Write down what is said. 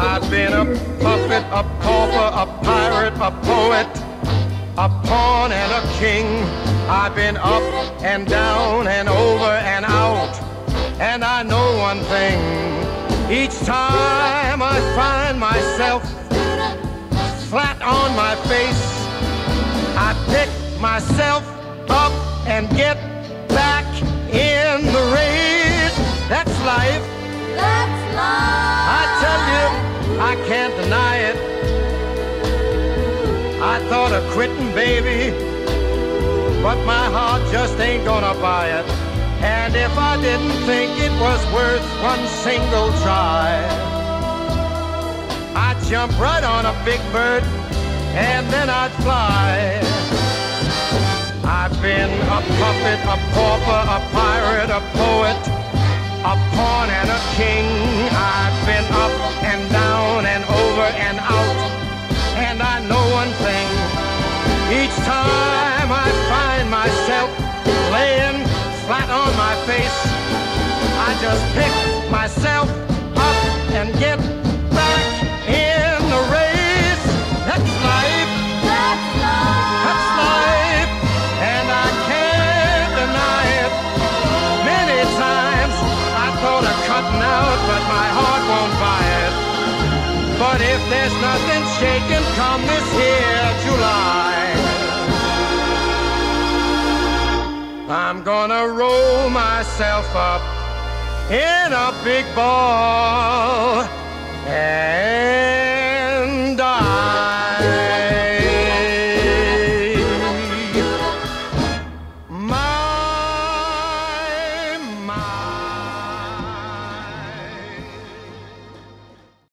I've been a puppet, a pauper, a pirate, a poet, a pawn and a king. I've been up and down and over and out. And I know one thing. Each time I find myself flat on my face, I pick myself up and get back in the race. That's life. That's life. I can't deny it. I thought of quitting, baby, but my heart just ain't gonna buy it. And if I didn't think it was worth one single try, I'd jump right on a big bird and then I'd fly. I've been a puppet, a pauper, a pirate, a poet, just pick myself up and get back in the race. That's life. That's life. That's life, and I can't deny it. Many times I thought of cutting out, but my heart won't buy it. But if there's nothing shaking come this here July, I'm gonna roll myself up in a big ball